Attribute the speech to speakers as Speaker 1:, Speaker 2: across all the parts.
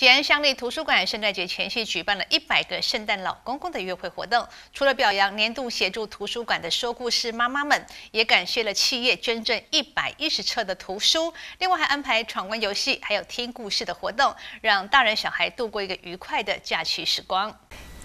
Speaker 1: 吉安乡立图书馆圣诞节前夕举办了一百个圣诞老公公的约会活动，除了表扬年度协助图书馆的说故事妈妈们，也感谢了企业捐赠一百一十册的图书，另外还安排闯关游戏，还有听故事的活动，让大人小孩度过一个愉快的假期时光。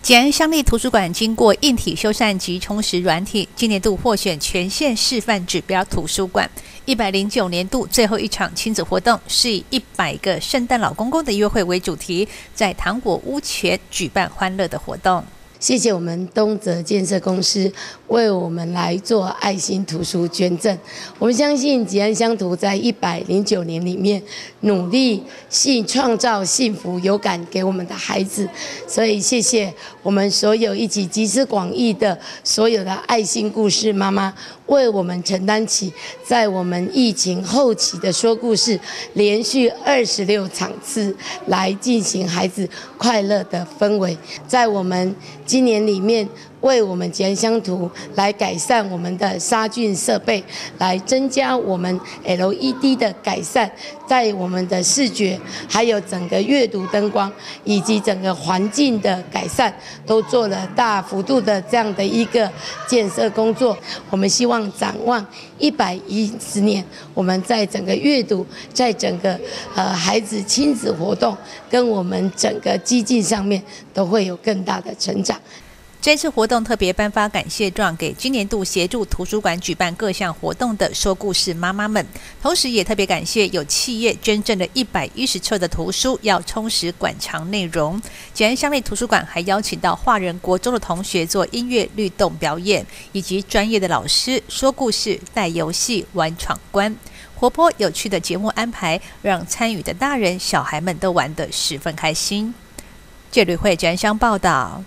Speaker 1: 吉安乡立图书馆经过硬体修缮及充实软体，今年度获选全县示范指标图书馆。一百零九年度最后一场亲子活动是以一百个圣诞老公公的约会为主题，在糖果屋前举办欢乐的活动。
Speaker 2: 谢谢我们东泽建设公司为我们来做爱心图书捐赠。我们相信吉安乡图在一百零九年里面努力幸创造幸福有感给我们的孩子，所以谢谢我们所有一起集思广益的所有的爱心故事妈妈，为我们承担起在我们疫情后期的说故事，连续二十六场次来进行孩子快乐的氛围，在我们。今年里面。为我们吉安乡图来改善我们的杀菌设备，来增加我们 LED 的改善，在我们的视觉，还有整个阅读灯光以及整个环境的改善，都做了大幅度的这样的一个建设工作。我们希望展望一百一十年，我们在整个阅读，在整个呃孩子亲子活动跟我们整个激进上面，都会有更大的成长。
Speaker 1: 这次活动特别颁发感谢状给今年度协助图书馆举办各项活动的说故事妈妈们，同时也特别感谢有企业捐赠了一百一十册的图书，要充实馆藏内容。吉安乡内图书馆还邀请到华人国中的同学做音乐律动表演，以及专业的老师说故事、带游戏、玩闯关，活泼有趣的节目安排，让参与的大人小孩们都玩得十分开心。这里会吉安乡报道。